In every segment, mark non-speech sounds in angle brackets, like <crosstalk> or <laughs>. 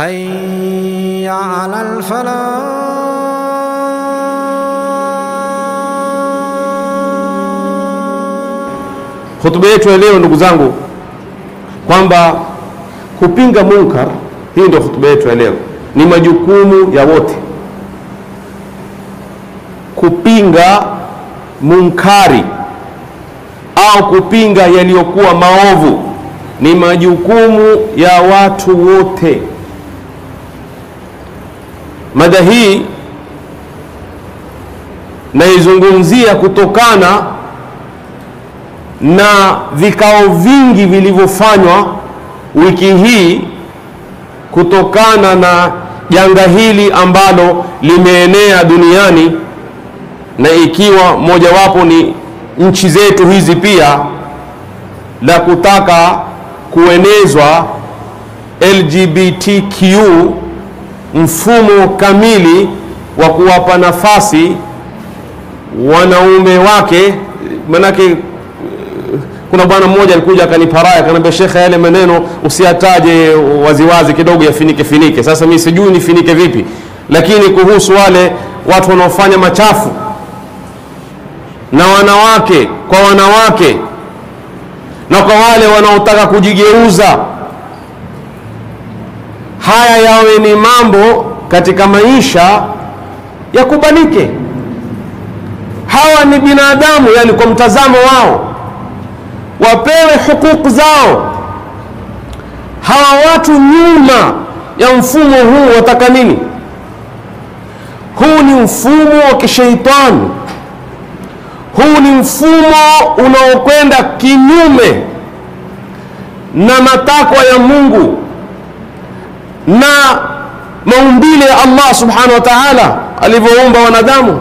حي على الفلاح Hotuba yetu ya leo ndugu zangu, kwamba kupinga munkar, hii ndio hotuba yetu ya leo, ni majukumu ya wote. Kupinga munkari au kupinga yaliyokuwa maovu ni majukumu ya watu wote. Mada hii naizungumzia kutokana na vikao vingi vilivyofanywa wiki hii kutokana na janga hili ambalo limeenea duniani, na ikiwa mojawapo ni nchi zetu hizi pia, la kutaka kuenezwa LGBTQ, mfumo kamili wa kuwapa nafasi wanaume wake. Manake kuna bwana mmoja alikuja akanipa raya, akaniambia shekhe, yale maneno usiyataje waziwazi, kidogo yafinike finike. Sasa mi sijui nifinike vipi, lakini kuhusu wale watu wanaofanya machafu na wanawake kwa wanawake na kwa wale wanaotaka kujigeuza, haya yawe ni mambo katika maisha yakubalike. Hawa ni binadamu, yani kwa mtazamo wao wapewe hukuku zao. Hawa watu nyuma ya mfumo huu wataka nini? Huu ni mfumo wa kisheitani, huu ni mfumo unaokwenda kinyume na matakwa ya Mungu na maumbile ya Allah subhanahu wa ta'ala alivyoumba wanadamu.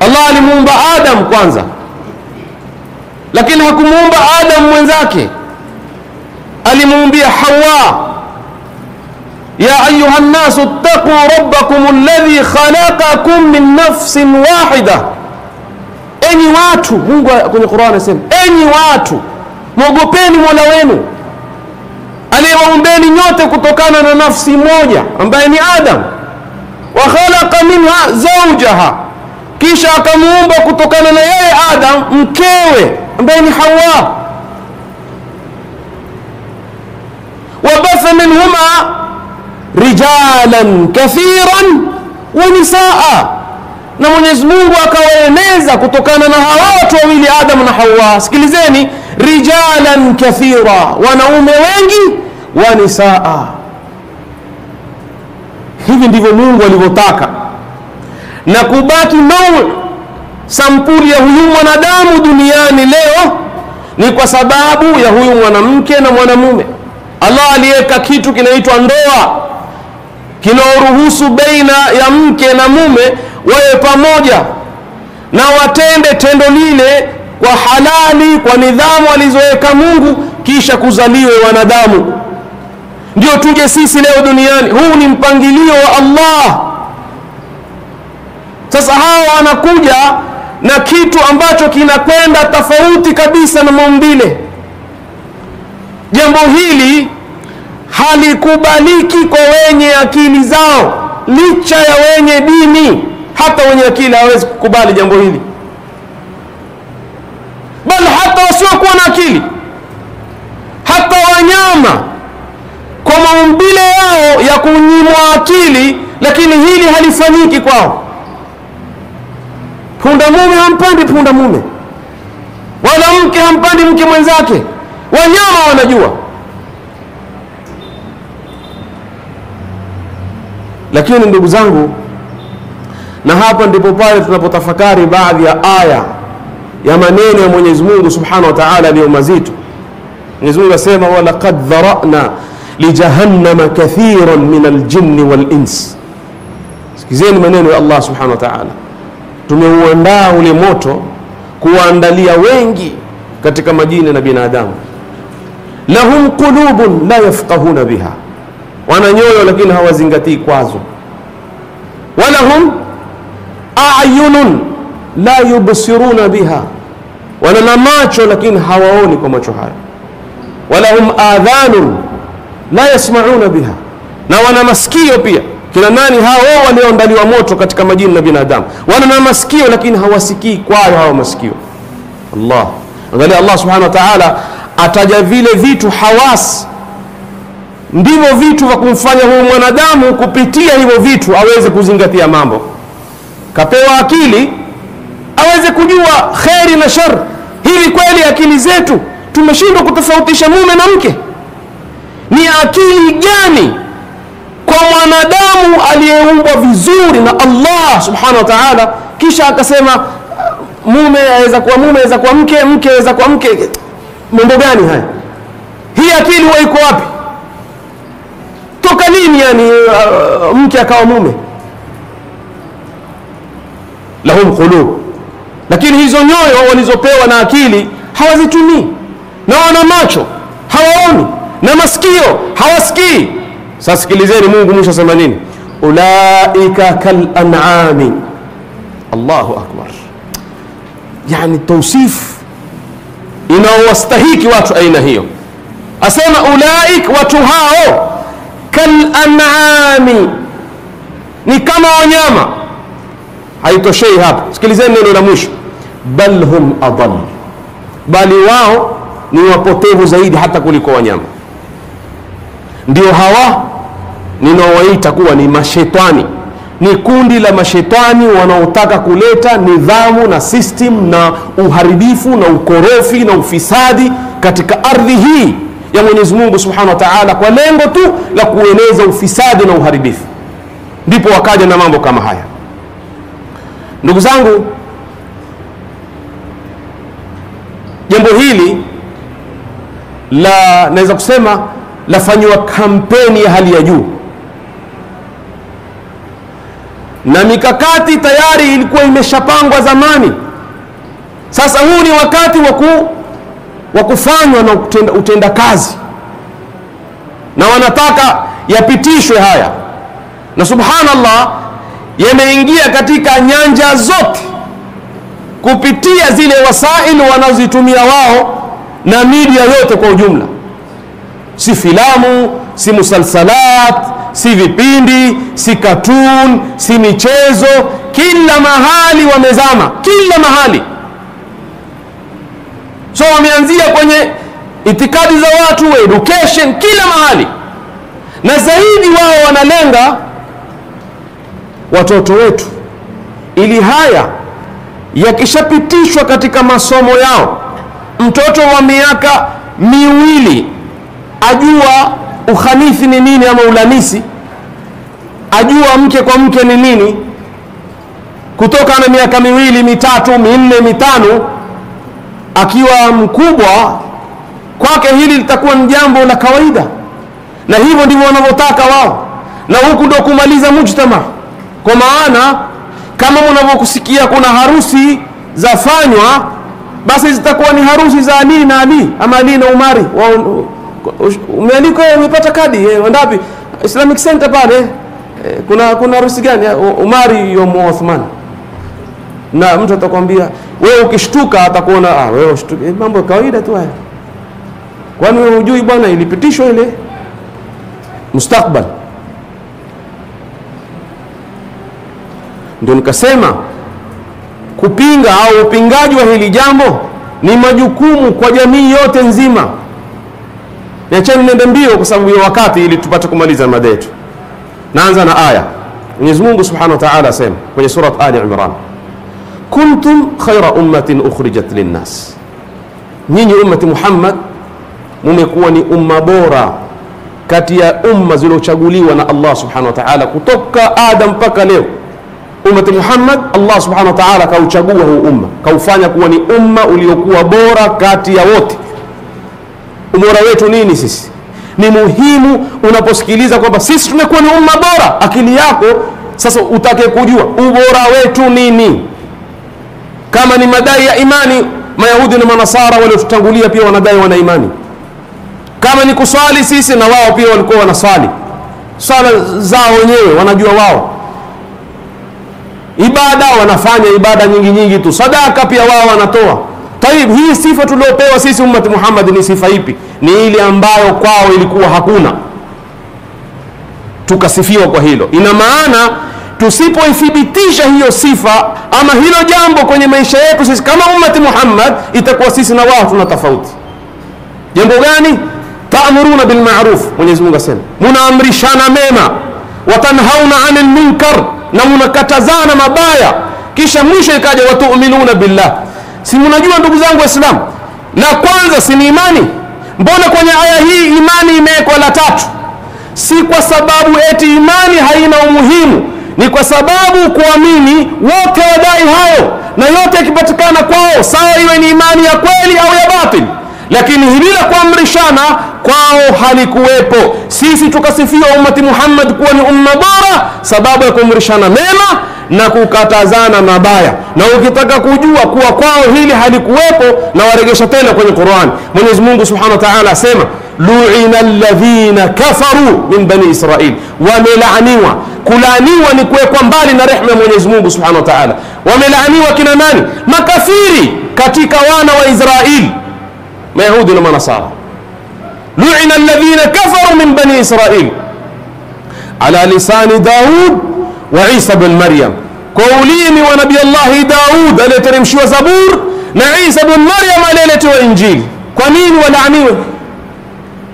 Allah alimuumba Adam kwanza lakini hakumuumba Adam mwenzake, alimuumbia Hawa. ya ayuha nnas ittaquu rabbakum alladhi khalaqakum min nafsin wahida, enyi watu. Mungu kwenye Qur'an anasema enyi watu, mwogopeni mola wenu aliyewaumbeni nyote kutokana na nafsi moja ambaye ni Adam. wa khalaqa minha zawjaha, kisha akamuumba kutokana na yeye Adam mkewe ambaye ni Hawa. wabatha minhuma rijalan kathiran wa nisaa, na Mwenyezi Mungu akawaeneza kutokana na hawa watu wawili Adam na Hawa. Sikilizeni, rijalan kathira, wanaume wengi, wa nisaa. Hivi ndivyo Mungu alivyotaka, na kubaki nau sampuli ya huyu mwanadamu duniani leo ni kwa sababu ya huyu mwanamke na mwanamume. Allah aliweka kitu kinaitwa ndoa, kinaoruhusu baina ya mke na mume wawe pamoja na watende tendo lile kwa halali, kwa nidhamu alizoweka Mungu, kisha kuzaliwe wanadamu, ndio tunge sisi leo duniani. Huu ni mpangilio wa Allah. Sasa hawa wanakuja na kitu ambacho kinakwenda tofauti kabisa na maumbile. Jambo hili halikubaliki kwa wenye akili zao, licha ya wenye dini. Hata wenye akili hawezi kukubali jambo hili, bali hata wasiokuwa na akili, hata wanyama kwa maumbile yao ya kunyimwa akili, lakini hili halifanyiki kwao. Punda mume hampandi punda mume, wala mke hampandi mke mwenzake. Wanyama wanajua, lakini ndugu zangu, na hapa ndipo pale tunapotafakari baadhi ya aya ya maneno ya Mwenyezi Mungu Subhanahu wa Ta'ala aliyo mazito. Mwenyezi Mungu asema, walaqad dharana lijahannama kathiran min aljinni wal ins. Sikizeni maneno ya Allah Subhanahu wa Ta'ala tumeuandaa ule moto kuwaandalia wengi katika majini na binadamu. lahum qulubun la yafqahuna biha, wana nyoyo lakini hawazingatii kwazo. walahum ayunun la yubsiruna biha, wana na macho lakini hawaoni kwa macho hayo. walahum adhanun la yasmauna biha, na wana masikio pia. Kina nani hao walioandaliwa moto katika majini na binadamu? Wana na masikio lakini hawasikii kwayo hao masikio. Allah, angalia, Allah subhanahu wa ta'ala ataja vile vitu hawas, ndivyo vitu vya kumfanya huyu mwanadamu kupitia hivyo vitu aweze kuzingatia mambo. Kapewa akili aweze kujua kheri na shar. Hivi kweli akili zetu tumeshindwa kutofautisha mume na mke? Ni akili gani kwa mwanadamu aliyeumbwa vizuri na Allah subhanahu wa ta'ala, kisha akasema mume aweza kuwa mume, aweza kuwa mke, mke aweza kuwa mke? Mambo gani haya? Hii akili huwa iko wapi? Toka lini yani uh, mke akawa mume? Lahum qulub, lakini hizo nyoyo walizopewa na akili hawazitumii, na wana macho hawaoni, na masikio hawasikii. Sasa sikilizeni, Mungu mwisho asema nini? Ulaika kal an'ami. Allahu akbar, yani tausifu inaowastahiki watu aina hiyo. Asema ulaik, watu hao kal an'ami, ni kama wanyama. Haitoshei hapo, sikilizeni neno la mwisho, bal hum adall, bali wao ni wapotevu zaidi hata kuliko wanyama. Ndio hawa ninaowaita kuwa ni mashetani, ni kundi la mashetani wanaotaka kuleta nidhamu na system na uharibifu na ukorofi na ufisadi katika ardhi hii ya Mwenyezi Mungu Subhanahu wa Ta'ala, kwa lengo tu la kueneza ufisadi na uharibifu, ndipo wakaja na mambo kama haya. Ndugu zangu, jambo hili la naweza kusema lafanyiwa kampeni ya hali ya juu. Na mikakati tayari ilikuwa imeshapangwa zamani. Sasa huu ni wakati wa kufanywa na utenda, utenda kazi, na wanataka yapitishwe haya, na subhanallah, yameingia katika nyanja zote kupitia zile wasaili wanazozitumia wao na midia yote kwa ujumla, si filamu, si musalsalat si vipindi, si katun, si michezo. Kila mahali wamezama, kila mahali. So wameanzia kwenye itikadi za watu, education, kila mahali, na zaidi wao wanalenga watoto wetu, ili haya yakishapitishwa katika masomo yao, mtoto wa miaka miwili ajua uhanithi ni nini ama ulanisi, ajua mke kwa mke ni nini, kutoka na miaka miwili mitatu minne mitano, akiwa mkubwa kwake hili litakuwa ni jambo la kawaida, na hivyo ndivyo wanavyotaka wao, na huku ndo kumaliza mujtama. Kwa maana kama mnavyokusikia kuna harusi zafanywa, basi zitakuwa ni harusi za alii na alii ama Ali na Umari umealikwa umepata kadi eh, wandapi Islamic Center pale eh, kuna kuna harusi gani Umari yomo Uthman, na mtu atakwambia wewe, ukishtuka atakuona ah, wewe ushtuke, eh, mambo ya kawaida tu haya, kwani wewe hujui bwana, ilipitishwa ile? Mustakbal. Ndio nikasema kupinga au upingaji wa hili jambo ni majukumu kwa jamii yote nzima. Niacheni niende mbio kwa sababu ya wakati, ili tupate kumaliza mada yetu. Naanza na aya. Mwenyezi Mungu Subhanahu wa Ta'ala asema kwenye surat Ali Imran, kuntum khaira ummatin ukhrijat linnas, nyinyi ummati Muhammad mumekuwa ni umma bora kati ya umma zilizochaguliwa na Allah Subhanahu wa Ta'ala kutoka Adam mpaka leo. Ummati Muhammad, Allah Subhanahu wa Ta'ala kauchagua huu umma, kaufanya kuwa ni umma uliokuwa bora kati ya wote. Ubora wetu nini sisi? Ni muhimu unaposikiliza kwamba sisi tumekuwa ni umma bora, akili yako sasa utake kujua ubora wetu nini. Kama ni madai ya imani, Mayahudi na Manasara waliotutangulia pia wanadai wana imani. Kama ni kuswali, sisi na wao pia walikuwa wanaswali swala zao wenyewe, wanajua wao. Ibada wanafanya ibada nyingi nyingi tu, sadaka pia wao wanatoa. Taib, hii sifa tuliopewa sisi ummati Muhammad ni sifa ipi? Ni ile ambayo kwao ilikuwa hakuna. tukasifiwa kwa hilo. Ina maana tusipoithibitisha hiyo sifa ama hilo jambo kwenye maisha yetu sisi kama ummati muhammad itakuwa sisi na wao tuna tofauti. Jambo gani? Taamuruna bilmaruf mwenyezi mungu asema munaamrishana mema. Watanhauna anil munkar, na munakatazana mabaya. Kisha mwisho ikaja watuminuna billah si mnajua ndugu zangu waislamu la kwanza si ni imani. Mbona kwenye aya hii imani imewekwa la tatu? Si kwa sababu eti imani haina umuhimu ni kwa sababu kuamini wote wadai hayo na yote yakipatikana kwao sawa iwe ni imani ya kweli au ya batili lakini hili la kuamrishana kwao halikuwepo. Sisi tukasifia ummati muhammad kuwa ni umma bora sababu ya kuamrishana mema na kukatazana mabaya na ukitaka kujua kuwa kwao hili halikuwepo na waregesha tena kwenye qurani mwenyezi mungu subhanahu wa taala asema luina ladhina kafaru min bani israil wamelaaniwa kulaaniwa ni kuwekwa mbali na rehma ya mwenyezi mungu subhanahu wa taala wamelaaniwa kina nani makafiri katika wana wa israili mayahudi na manasara luina alladhina kafaru min bani israil ala lisani daud wa isa bn maryam. Kwa ulimi wa nabii allahi daud aliyeteremshiwa zabur na isa bn maryam aliyeletewa injili. Kwa nini walaaniwe?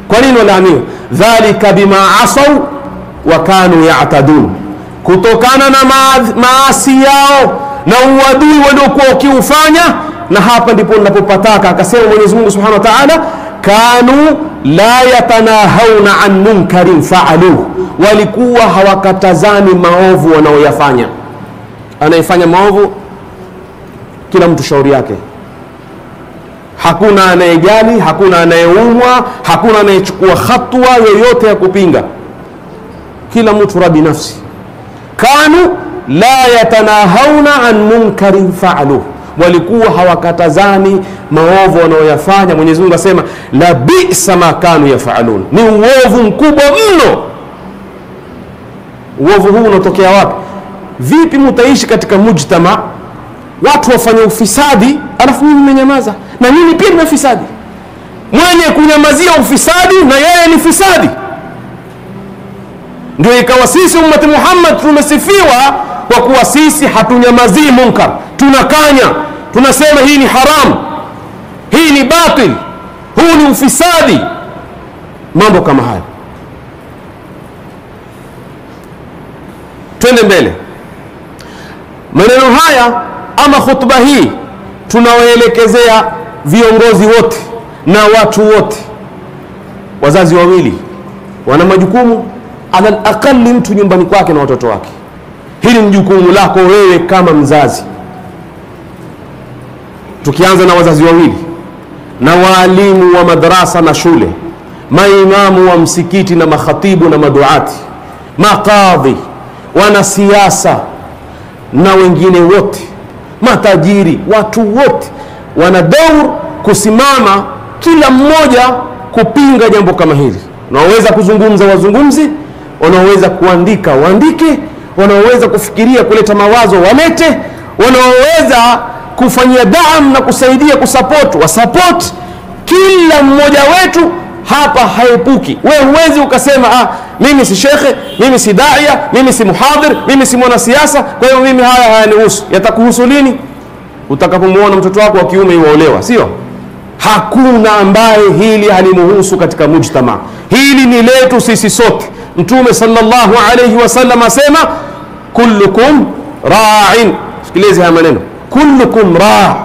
Kwa nini walaaniwe? Dhalika bima asau wa kanu yatadun. Kutokana na maasi yao na uadui waliokuwa wakiufanya na hapa ndipo ninapopataka akasema mwenyezi mungu subhanahu wa taala kanu la yatanahauna an munkarin faaluh. Walikuwa hawakatazani maovu wanaoyafanya. Anayefanya maovu? Kila mtu shauri yake. Hakuna anayejali hakuna anayeumwa hakuna anayechukua hatua yoyote ya kupinga. Kila mtu rabi nafsi. Kanu la yatanahauna an munkarin faaluh walikuwa hawakatazani maovu wanaoyafanya. Mwenyezi mungu asema la bisa ma kanu yafalun. Ni uovu mkubwa mno. Uovu huu unatokea wapi? Vipi mutaishi katika mujtama watu wafanya ufisadi alafu mimi menyamaza na mimi pia nina fisadi. Mwenye kunyamazia ufisadi na yeye ni fisadi. Ndio ikawa sisi ummati muhammad tumesifiwa kwa kuwa sisi hatunyamazii munkar. Tunakanya. Tunasema hii ni haramu hii ni batil. Huu ni ufisadi. Mambo kama hayo. Twende mbele. Maneno haya ama khutba hii tunawaelekezea viongozi wote na watu wote. Wazazi wawili. Wana majukumu. Ala aqali mtu nyumbani kwake na watoto wake hili ni jukumu lako wewe kama mzazi. Tukianza na wazazi wawili na waalimu wa madrasa na shule maimamu wa msikiti na makhatibu na maduati makadhi, wanasiasa na wengine wote matajiri watu wote wana daur kusimama kila mmoja kupinga jambo kama hili. Wanaoweza kuzungumza wazungumzi wanaoweza kuandika waandike wanaoweza kufikiria kuleta mawazo walete wanaoweza kufanyia daam na kusaidia kusapoti wasapoti kila mmoja wetu. Hapa haepuki. We huwezi ukasema ah, mimi si shekhe mimi si daia mimi si muhadhir mimi si mwanasiasa kwa hiyo mimi haya hayanihusu. Yatakuhusu lini utakapomwona mtoto wako wa kiume iwaolewa sio? Hakuna ambaye hili halimuhusu katika mujtama hili ni letu sisi sote. Mtume sallallahu alayhi wasallam asema kullukum ra'in. Sikilize haya maneno. Kullukum ra.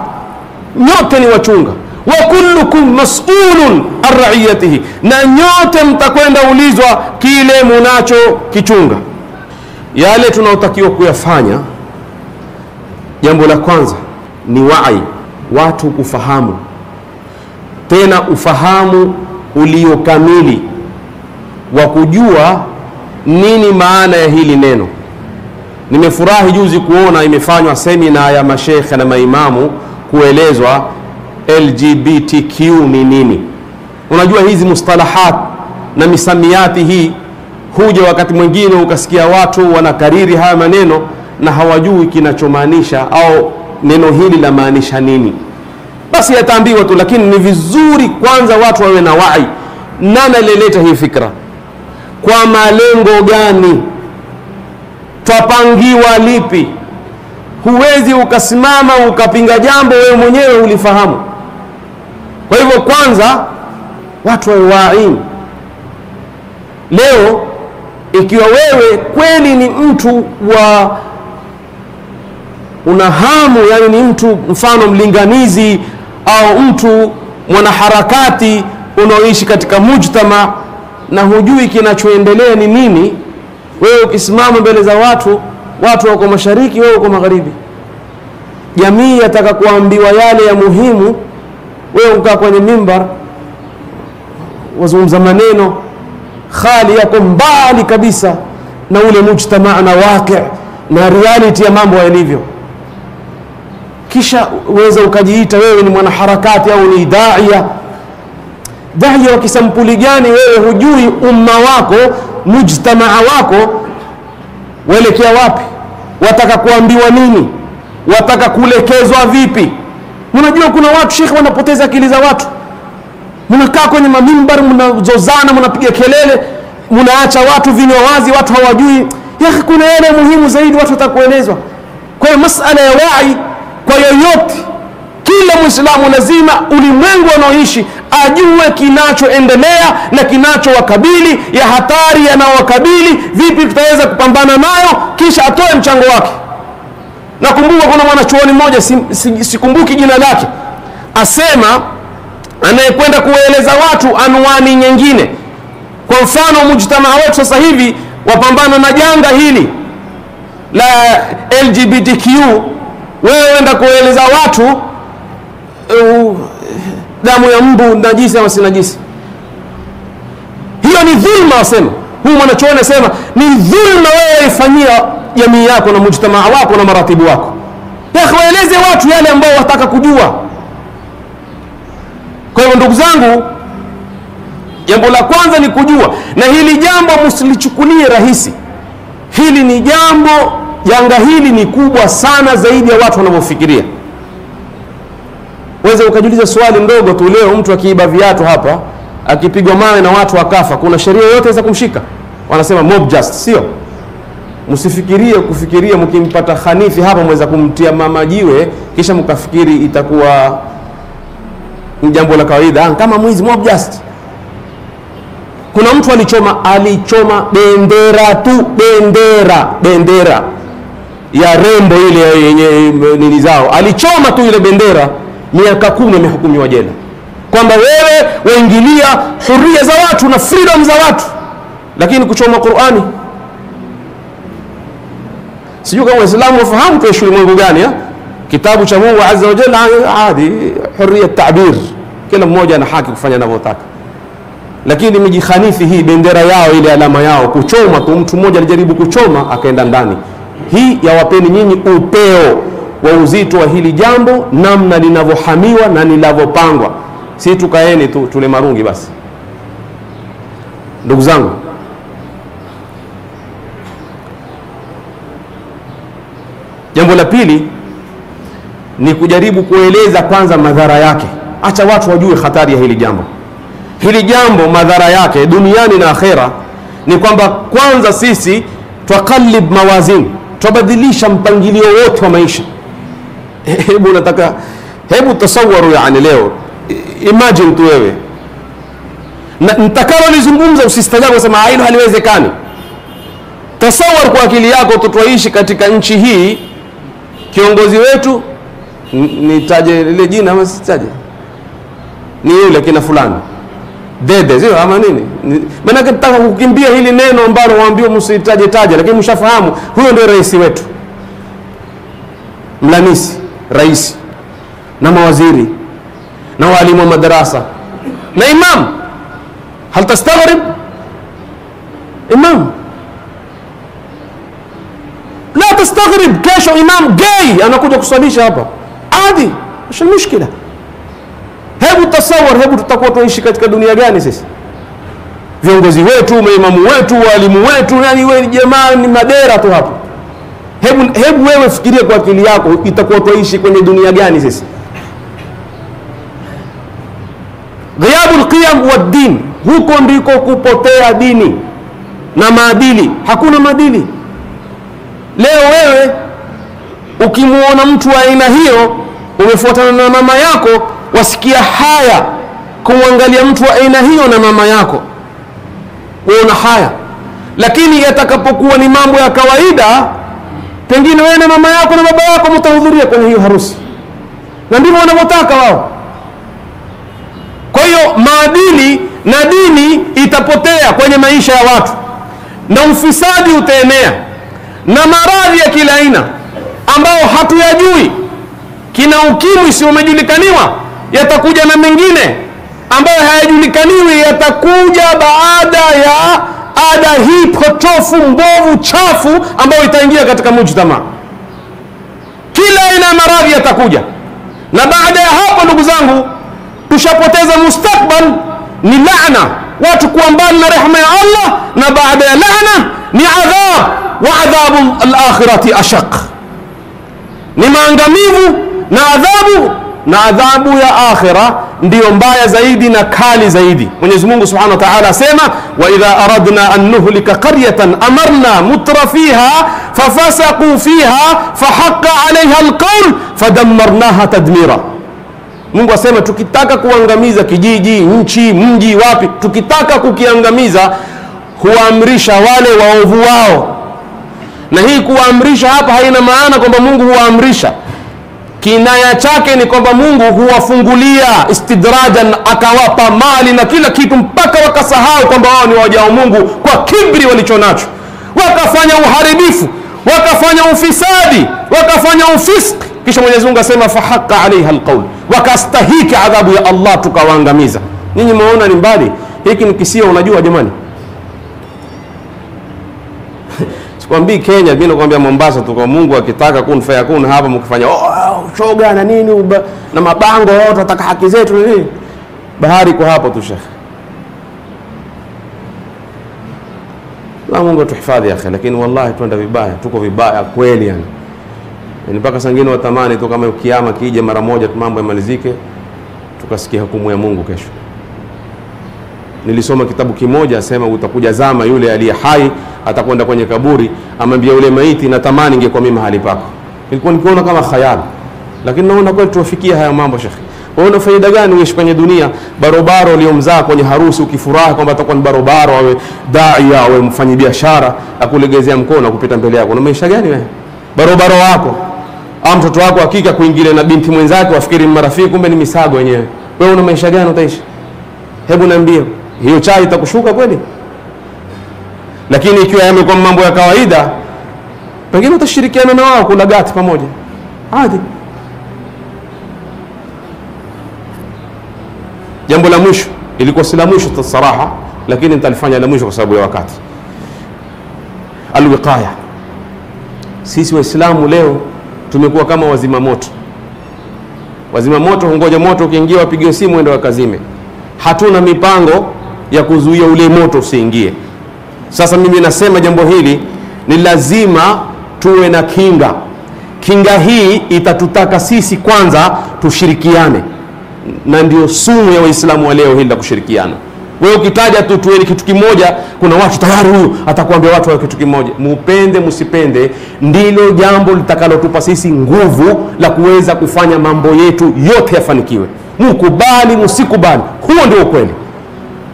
Nyote ni wachunga. Wa kullukum mas'ulun an ra'iyatihi. Na nyote mtakwenda ulizwa kile munacho kichunga. Yale tunaotakiwa kuyafanya jambo la kwanza ni wai watu kufahamu tena ufahamu uliokamili wa kujua nini maana ya hili neno nimefurahi juzi kuona imefanywa semina ya mashekhe na maimamu kuelezwa lgbtq ni nini. Unajua hizi mustalahat na misamiati hii huja wakati mwingine ukasikia watu wanakariri haya maneno na hawajui kinachomaanisha au neno hili la maanisha nini. Basi yataambiwa tu lakini ni vizuri kwanza watu wawe na wai. Nani alileta hii fikra? Kwa malengo gani twapangiwa lipi? Huwezi ukasimama ukapinga jambo wewe mwenyewe ulifahamu kwa hivyo kwanza watu wawe leo ikiwa wewe kweli ni mtu wa una hamu yani ni mtu mfano mlinganizi au mtu mwanaharakati unaoishi katika mujtama na hujui kinachoendelea ni nini wewe ukisimama mbele za watu watu wako mashariki wewe uko magharibi. Jamii yataka kuambiwa yale ya muhimu. Wewe ukaa kwenye mimbar wazungumza maneno khali yako mbali kabisa na ule mujtamaa na waqi na reality ya mambo yalivyo. Kisha uweza ukajiita wewe ni mwanaharakati au ni daia. Daia wa kisampuli gani wewe hujui umma wako mujtamaa wako waelekea wapi? Wataka kuambiwa nini? Wataka kuelekezwa vipi? Mnajua kuna watu shekhe wanapoteza akili za watu. Mnakaa kwenye mamimbar mnazozana mnapiga kelele mnaacha watu vinywa wazi watu hawajui. Yakhi, kuna yale muhimu zaidi watu watakuelezwa. Kwa hiyo masala ya wai kwa yoyote kila mwislamu lazima ulimwengu anaoishi ajue kinachoendelea na kinachowakabili ya hatari yanaowakabili vipi tutaweza kupambana nayo kisha atoe mchango wake. Nakumbuka kuna mwanachuoni mmoja sikumbuki si, si, jina lake asema anayekwenda kuwaeleza watu anwani nyingine. Kwa mfano mujtamaa wetu sasa hivi wapambana na janga hili la lgbtq wewe enda kuwaeleza watu uh, damu ya mbu najisi ama si najisi? Hiyo ni dhulma wasema huyu mwanachuoni anasema ni dhulma wewe ifanyia jamii yako na mujtamaa wako na maratibu wako. Waeleze watu yale ambao wataka kujua. Kwa hivyo ndugu zangu jambo la kwanza ni kujua na hili jambo msilichukulie rahisi. Hili ni jambo janga hili ni kubwa sana zaidi ya watu wanavyofikiria weza ukajiuliza swali ndogo tu leo mtu akiiba viatu hapa akipigwa mawe na watu wakafa kuna sheria yote za kumshika? Wanasema mob just sio? Msifikirie kufikiria mkimpata hanifi hapa mweza kumtia mama jiwe kisha mkafikiri itakuwa ni jambo la kawaida. Kama mwizi mob just kuna mtu alichoma alichoma bendera tu bendera bendera ya rembo ile yenye nini zao. Alichoma tu ile bendera miaka kumi amehukumiwa jela. Kwamba wewe waingilia huria za watu na freedom za watu lakini kuchoma qurani. Sijui kama waislamu wafahamu tuishi ulimwengu gani ya? kitabu cha mungu azza wajalla adi huria tabir. Kila mmoja ana haki kufanya anavyotaka. Lakini mijikhanifi hii bendera yao ile alama yao kuchoma tu mtu mmoja alijaribu kuchoma akaenda ndani. Hii yawapeni nyinyi upeo wa uzito wa hili jambo namna linavyohamiwa na linavyopangwa. Si tukaeni tu tule marungi basi. Ndugu zangu jambo la pili ni kujaribu kueleza kwanza madhara yake. Acha watu wajue hatari ya hili jambo. Hili jambo madhara yake duniani na akhera ni kwamba kwanza sisi twakalib mawazin twabadilisha mpangilio wote wa maisha hebu nataka hebu tasawaru yani leo. Imagine tu wewe. Nitakalolizungumza usistajabu kusema hilo haliwezekani. Tasawar kwa akili yako tutwaishi katika nchi hii. Kiongozi wetu nitaje lile jina ama sitaje? Ni yule kina fulani. Dede sio ama nini? Maanake nataka kukimbia hili neno ambalo waambiwa msitaje taja lakini mshafahamu huyo ndio rais wetu. Mlanisi rais na mawaziri na waalimu wa madarasa na imam. Hal tastaghrib? Imam. La tastaghrib. Kesho imam gay anakuja kuswalisha hapa. Adi mش mushkila. Hebu tasawar hebu tutakuwa tunaishi katika dunia gani sisi? Viongozi wetu maimamu wetu waalimu wetu nani we jamaa ni madera tu hapo hebu, hebu wewe fikirie kwa akili yako itakuwa twaishi kwenye dunia gani sisi? Ghiabul qiyam wa din, huko ndiko kupotea dini na maadili. Hakuna maadili. Leo wewe ukimwona mtu wa aina hiyo umefuatana na mama yako wasikia haya kumwangalia mtu wa aina hiyo na mama yako. Waona haya. Lakini yatakapokuwa ni mambo ya kawaida pengine wewe na mama yako na baba yako mtahudhuria kwenye hiyo harusi. Na ndivyo wanavyotaka wao. Kwa hiyo maadili na dini itapotea kwenye maisha ya watu. Na ufisadi utaenea. Na maradhi ya kila aina ambayo hatuyajui kina ukimwi si umejulikaniwa yatakuja na mengine ambayo hayajulikaniwi yatakuja baada ya ada hii potofu mbovu chafu ambayo itaingia katika mujtama. Kila aina ya maradhi yatakuja. Na baada ya hapo ndugu zangu tushapoteza mustakbal ni laana. Watu kuwa mbali na rehma ya allah na baada ya laana ni adhab. Wa adhabu alakhirati ashaq. Ni maangamivu na adhabu na adhabu ya akhira ndiyo mbaya zaidi na kali zaidi. Mwenyezi mungu subhanahu wa taala asema waidha aradna an nuhlika qaryatan amarna mutra fiha fafasaku fiha fahaqa alaiha alqaul fadammarnaha tadmira. Mungu asema tukitaka kuangamiza kijiji nchi mji wapi tukitaka kukiangamiza huwaamrisha wale waovu wao. Na hii kuwaamrisha hapa haina maana kwamba mungu huwaamrisha kinaya chake ni kwamba mungu huwafungulia istidrajan akawapa mali na kila kitu mpaka wakasahau kwamba wao ni waja wa mungu kwa kibri walichonacho, wakafanya uharibifu wakafanya ufisadi wakafanya ufiski kisha mwenyezi mungu asema fahaqa alaiha alqaul wakastahiki adhabu ya allah tukawaangamiza. Nyinyi maona ni mbali. Hiki ni kisia unajua jamani. <laughs> Sikwambii kenya mi nakwambia mombasa tu kwa mungu akitaka kun fayakun hapa mkifanya oh, shoga na nini uba, na mabango wao tunataka haki zetu na nini? Bahari kwa hapo tu shekhe la mungu atuhifadhi akhi, lakini wallahi twenda vibaya tuko vibaya kweli yani. Yani mpaka sangine watamani tu kama kiama kije mara moja mambo yamalizike tukasikia hukumu ya mungu kesho. Nilisoma kitabu kimoja asema utakuja zama yule aliye hai atakwenda kwenye kaburi amwambia yule maiti natamani ingekuwa mimi mahali pako. Nilikuwa nikiona kama khayali lakini naona kweli tuwafikia haya mambo shekhe. Una faida gani uishi kwenye dunia? Barobaro uliomzaa kwenye harusi ukifurahi kwamba atakuwa ni barobaro awe daia awe mfanyi biashara akulegezea mkono kupita mbele yako. Una maisha gani wewe? Barobaro wako. Au mtoto wako hakika kuingilia na binti mwenzake wafikiri marafiki kumbe ni misago wenyewe wewe una maisha gani utaishi? Hebu niambie. Hiyo chai itakushuka kweli? Lakini ikiwa yamekuwa mambo ya kawaida pengine utashirikiana na wao kula gati pamoja. Hadi jambo la mwisho ilikuwa si la mwisho saraha lakini nitalifanya la mwisho kwa sababu ya wakati. Alwiqaya. Sisi waislamu leo tumekuwa kama wazima moto. Wazima moto hungoja moto ukiingia wapigiwe simu ende wakazime. Hatuna mipango ya kuzuia ule moto usiingie. Sasa mimi nasema jambo hili ni lazima tuwe na kinga. Kinga hii itatutaka sisi kwanza tushirikiane na ndio sumu ya waislamu wa leo hili la kushirikiana. Wewe ukitaja tu tuweni kitu kimoja kuna watu tayari huyu atakuambia watu wa kitu kimoja. Mupende msipende ndilo jambo litakalotupa sisi nguvu la kuweza kufanya mambo yetu yote yafanikiwe. Mukubali msikubali huo ndio ukweli.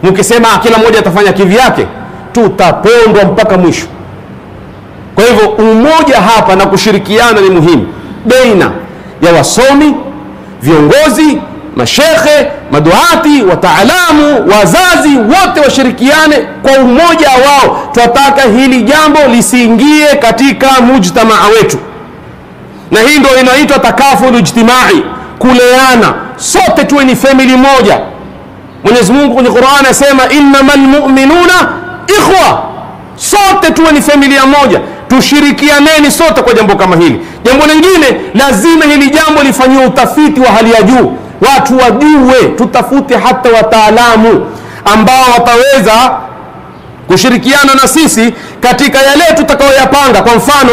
Mkisema kila mmoja atafanya kivi yake tutapondwa mpaka mwisho. Kwa hivyo umoja hapa na kushirikiana ni muhimu. Beina ya wasomi viongozi mashekhe maduati wataalamu wazazi wote washirikiane kwa umoja wao. Twataka hili jambo lisiingie katika mujtamaa wetu. Na hii ndo inaitwa takafulu ijtimai kuleana. Sote tuwe ni famili moja. Mwenyezi mungu kwenye qurani asema innama lmuminuna ikhwa. Sote tuwe ni familia moja. Tushirikianeni sote kwa jambo kama hili. Jambo lingine lazima hili jambo lifanyiwe utafiti wa hali ya juu watu wajue tutafute hata wataalamu ambao wataweza kushirikiana na sisi katika yale tutakayoyapanga. Kwa mfano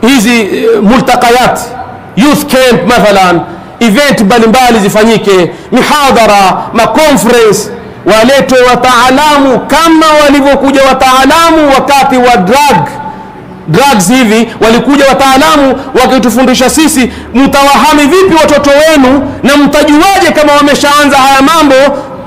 hizi uh, multaqayat youth camp mathalan event mbalimbali zifanyike mihadhara maconference waletwe wataalamu kama walivyokuja wataalamu wakati wa drug drugs hivi walikuja wataalamu wakitufundisha sisi mtawahami vipi watoto wenu na mtajuaje kama wameshaanza haya mambo?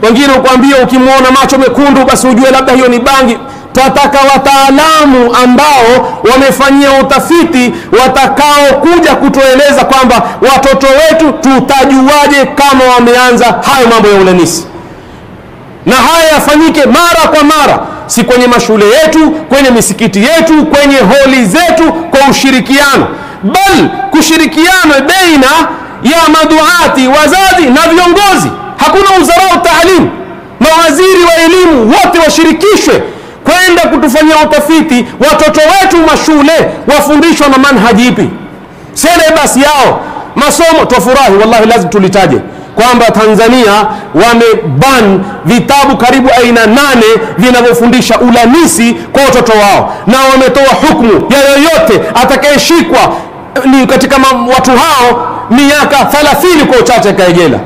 Wengine ukwambia ukimwona macho mekundu basi ujue labda hiyo ni bangi. Twataka wataalamu ambao wamefanyia utafiti watakaokuja kutueleza kwamba watoto wetu tutajuaje kama wameanza hayo mambo ya ulanisi na haya yafanyike mara kwa mara si kwenye mashule yetu kwenye misikiti yetu kwenye holi zetu kwa ushirikiano. Bal kushirikiano baina ya maduati wazazi na viongozi hakuna uzarau taalim. Mawaziri wa elimu wote washirikishwe kwenda kutufanyia utafiti watoto wetu mashule wafundishwa na manhaji ipi. Selebas yao masomo twafurahi wallahi lazima tulitaje kwamba tanzania wameban vitabu karibu aina nane vinavyofundisha ulanisi kwa watoto wao na wametoa hukmu ya yoyote atakayeshikwa ni katika watu hao miaka 30 kwa uchache kaegela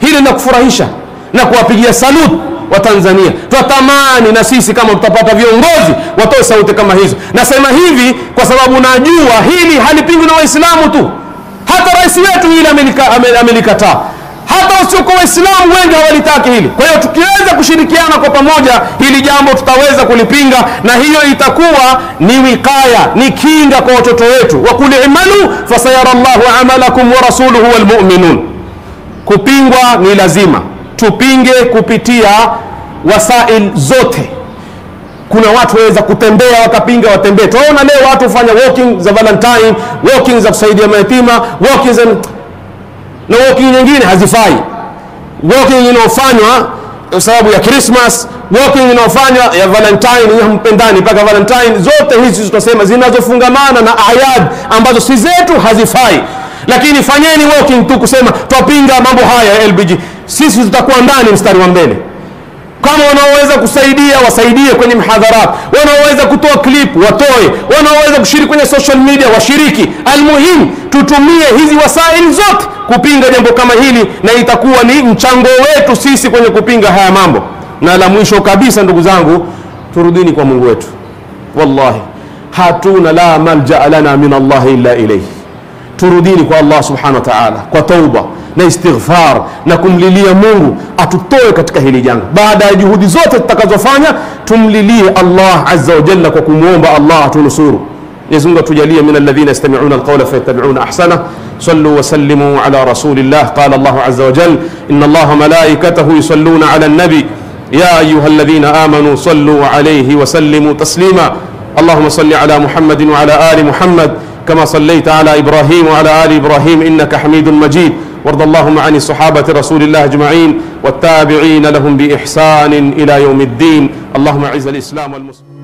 hili la kufurahisha na kuwapigia salut wa tanzania. Twatamani na sisi kama tutapata viongozi watoe sauti kama hizo. Nasema hivi kwa sababu najua hili halipingwi na waislamu tu. Hata rais wetu hili amelikataa. amelika hata usiokuwa waislamu wengi hawalitaki hili. Kwa hiyo tukiweza kushirikiana kwa pamoja hili jambo tutaweza kulipinga na hiyo itakuwa ni wikaya ni kinga kwa watoto wetu. Wa kul imalu fasayara llahu amalakum wa rasuluhu walmuminun kupingwa ni lazima. Tupinge kupitia wasail zote. Kuna watu waweza kutembea wakapinga watembee. Tunaona leo watu hufanya walking za valentine walking za kusaidia mayatima walking za na walking nyingine hazifai. Walking inayofanywa kwa sababu ya Christmas. Walking inayofanywa ya Valentine hampendani mpaka Valentine. Zote hizi tutasema zinazofungamana na ayad ambazo si zetu hazifai. Lakini fanyeni walking tu kusema twapinga mambo haya ya LBG sisi tutakuwa ndani mstari wa mbele. Kama wanaoweza kusaidia wasaidie kwenye mihadharat wanaoweza kutoa clip watoe. Wanaoweza kushiriki kwenye social media washiriki. Almuhim tutumie hizi wasaili zote kupinga jambo kama hili na itakuwa ni mchango wetu sisi kwenye kupinga haya mambo. Na la mwisho kabisa ndugu zangu turudini kwa mungu wetu. Wallahi hatuna la malja lana min allahi illa ilaihi turudini kwa allah subhanahu wa taala kwa tauba na istighfar na kumlilia mungu atutoe katika hili janga. Baada ya juhudi zote tutakazofanya tumlilie allah azza wa jalla kwa kumwomba allah atunusuru. Mwenyezi atujalie min alladhina yastami'una alqawla fayattabi'una ahsana صلوا وسلموا على رسول الله. قال الله عز وجل إن الله ملائكته يصلون على النبي. يا أيها الذين آمنوا صلوا عليه وسلموا تسليما. اللهم صل على محمد وعلى آل محمد كما صليت على إبراهيم وعلى آل إبراهيم إنك حميد مجيد. وارض اللهم عن صحابة رسول الله أجمعين والتابعين لهم بإحسان إلى يوم الدين. اللهم أعز الإسلام والمسلمين.